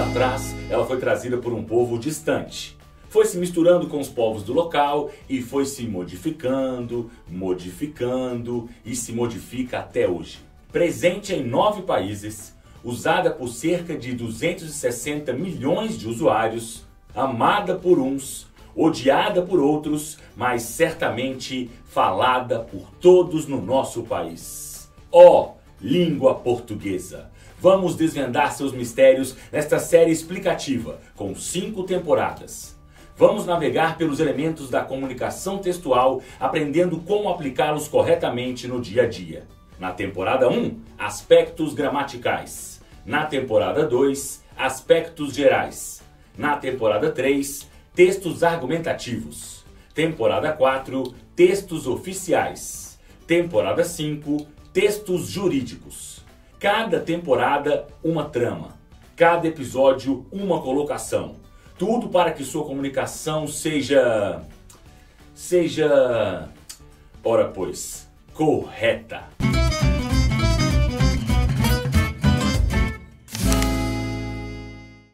atrás, ela foi trazida por um povo distante. Foi se misturando com os povos do local e foi se modificando, modificando e se modifica até hoje. Presente em nove países, usada por cerca de 260 milhões de usuários, amada por uns, odiada por outros, mas certamente falada por todos no nosso país. Ó, oh, língua portuguesa! Vamos desvendar seus mistérios nesta série explicativa, com cinco temporadas. Vamos navegar pelos elementos da comunicação textual, aprendendo como aplicá-los corretamente no dia a dia. Na temporada 1, aspectos gramaticais. Na temporada 2, aspectos gerais. Na temporada 3, textos argumentativos. Temporada 4, textos oficiais. Temporada 5, textos jurídicos. Cada temporada, uma trama. Cada episódio, uma colocação. Tudo para que sua comunicação seja. seja. ora pois, correta.